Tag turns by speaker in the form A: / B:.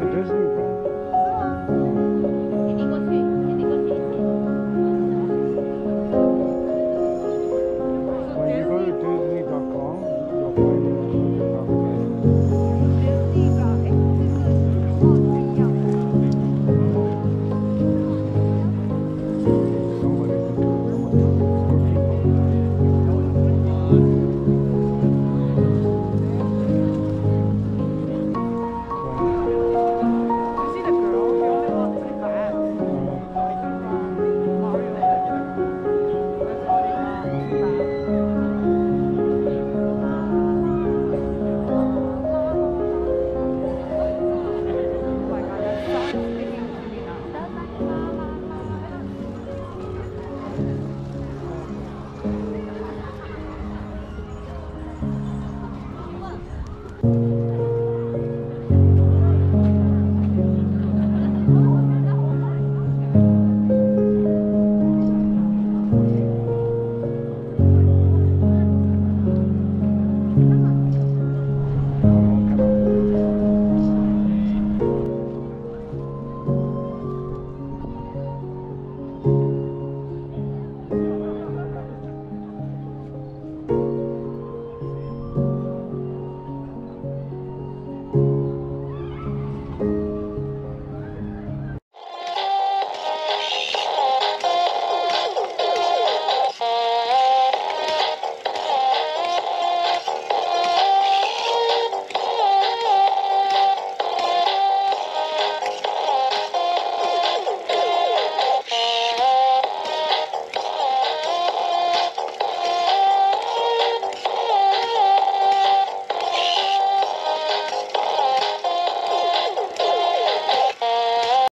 A: the drizzling